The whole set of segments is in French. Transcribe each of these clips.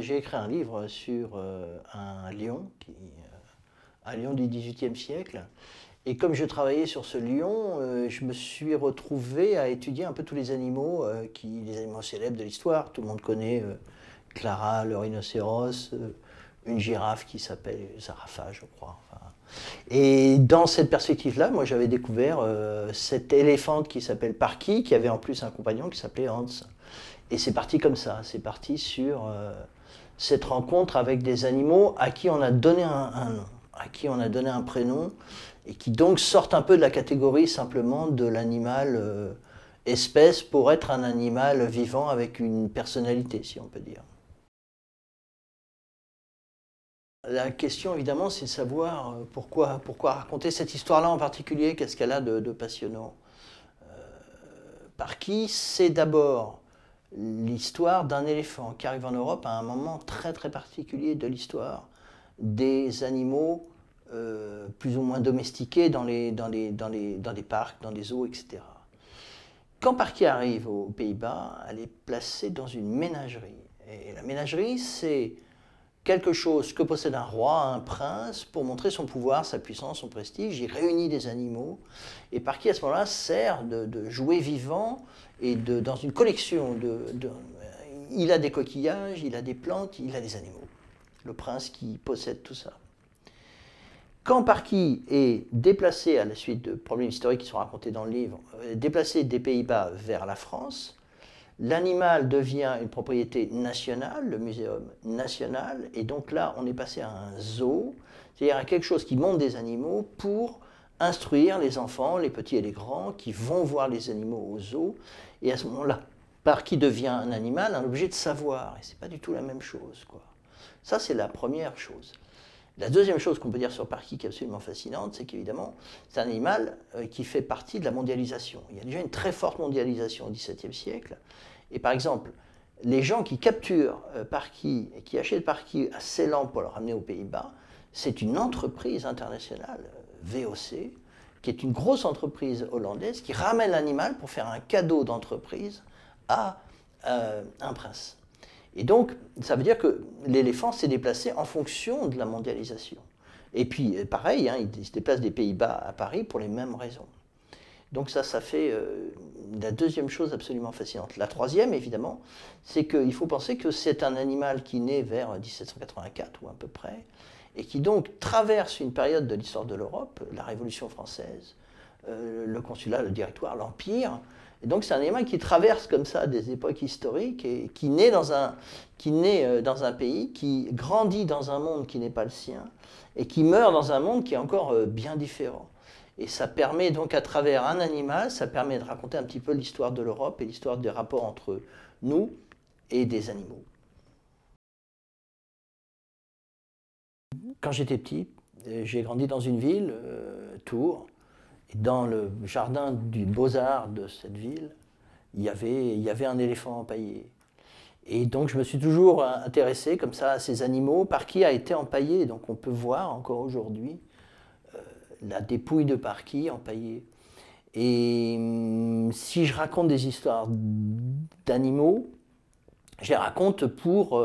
J'ai écrit un livre sur euh, un lion, qui, euh, un lion du XVIIIe siècle. Et comme je travaillais sur ce lion, euh, je me suis retrouvé à étudier un peu tous les animaux, qui, les animaux célèbres de l'histoire. Tout le monde connaît Clara, le rhinocéros, une girafe qui s'appelle Zarafa, je crois. Et dans cette perspective-là, moi j'avais découvert cet éléphant qui s'appelle Parky, qui avait en plus un compagnon qui s'appelait Hans. Et c'est parti comme ça, c'est parti sur cette rencontre avec des animaux à qui on a donné un, nom, à qui on a donné un prénom, et qui donc sortent un peu de la catégorie simplement de l'animal euh, espèce pour être un animal vivant avec une personnalité, si on peut dire. La question, évidemment, c'est de savoir euh, pourquoi, pourquoi raconter cette histoire-là en particulier, qu'est-ce qu'elle a de, passionnant? Euh, par qui? C'est d'abord l'histoire d'un éléphant qui arrive en Europe à un moment très très particulier de l'histoire des animaux euh, plus ou moins domestiqués dans les, dans, les, dans, les, dans les parcs, dans les zoos, etc. Quand Parky arrive aux Pays-Bas, elle est placée dans une ménagerie. Et la ménagerie, c'est quelque chose que possède un roi, un prince, pour montrer son pouvoir, sa puissance, son prestige. Il réunit des animaux. Et Parky, à ce moment-là, sert de, de jouet vivant et de, dans une collection de, Il a des coquillages, il a des plantes, il a des animaux. Le prince qui possède tout ça. Quand Parky est déplacé à la suite de problèmes historiques qui sont racontés dans le livre, euh, déplacé des Pays-Bas vers la France, l'animal devient une propriété nationale, le muséum national, et donc là on est passé à un zoo, c'est-à-dire à quelque chose qui monte des animaux pour instruire les enfants, les petits et les grands, qui vont voir les animaux au zoo, et à ce moment-là, par qui devient un animal un objet de savoir, et c'est pas du tout la même chose. Quoi. Ça, c'est la première chose. La deuxième chose qu'on peut dire sur Parky qui est absolument fascinante, c'est qu'évidemment, c'est un animal euh, qui fait partie de la mondialisation. Il y a déjà une très forte mondialisation au XVIIe siècle. Et par exemple, les gens qui capturent euh, Parky et qui achètent Parky à Ceylan pour le ramener aux Pays-Bas, c'est une entreprise internationale VOC, qui est une grosse entreprise hollandaise qui ramène l'animal pour faire un cadeau d'entreprise à euh, un prince. Et donc, ça veut dire que l'éléphant s'est déplacé en fonction de la mondialisation. Et puis, euh, pareil, hein, il se déplace des Pays-Bas à Paris pour les mêmes raisons. Donc ça, ça fait euh, la deuxième chose absolument fascinante. La troisième, évidemment, c'est qu'il faut penser que c'est un animal qui naît vers 1784 ou à peu près, et qui donc traverse une période de l'histoire de l'Europe, la Révolution française, euh, le consulat, le directoire, l'Empire. Et donc c'est un animal qui traverse comme ça des époques historiques et qui naît dans un, qui naît euh, dans un pays, qui grandit dans un monde qui n'est pas le sien et qui meurt dans un monde qui est encore euh, bien différent. Et ça permet donc à travers un animal, ça permet de raconter un petit peu l'histoire de l'Europe et l'histoire des rapports entre nous et des animaux. Quand j'étais petit, euh, j'ai grandi dans une ville, Tours, dans le jardin du Beaux-Arts de cette ville, il y, avait, un éléphant empaillé. Et donc je me suis toujours intéressé comme ça à ces animaux, par qui a été empaillé. Donc on peut voir encore aujourd'hui euh, la dépouille de Parky empaillée. Et hum, si je raconte des histoires d'animaux, je les raconte pour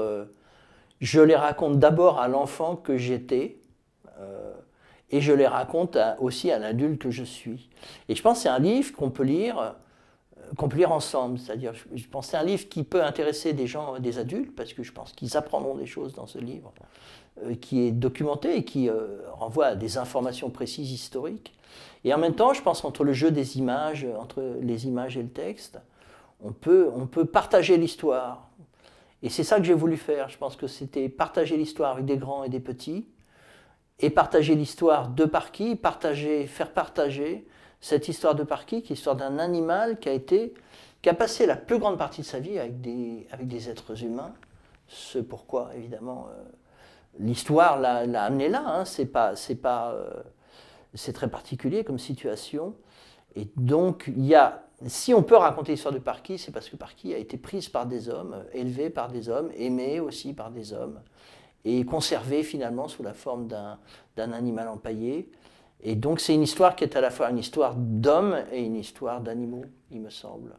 je les raconte d'abord à l'enfant que j'étais, euh, et je les raconte aussi à l'adulte que je suis. Et je pense que c'est un livre qu'on peut lire, euh, qu'on peut lire ensemble. C'est-à-dire, je, pense c'est un livre qui peut intéresser des gens, des adultes, parce que je pense qu'ils apprendront des choses dans ce livre, euh, qui est documenté et qui renvoie à des informations précises historiques. Et en même temps, je pense qu'entre le jeu des images, entre les images et le texte, on peut, on peut partager l'histoire, et c'est ça que j'ai voulu faire. Je pense que c'était partager l'histoire avec des grands et des petits, et partager l'histoire de Parky, partager, faire partager cette histoire de Parky, qui est l'histoire d'un animal qui a passé la plus grande partie de sa vie avec des, êtres humains. Ce pourquoi, évidemment, euh, l'histoire l'a amené là. Hein. C'est pas, euh, c'est très particulier comme situation. Et donc, si on peut raconter l'histoire de Parky, c'est parce que Parky a été prise par des hommes, élevée par des hommes, aimée aussi par des hommes, et conservée finalement sous la forme d'un animal empaillé. Et donc c'est une histoire qui est à la fois une histoire d'hommes et une histoire d'animaux, il me semble.